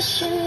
ocean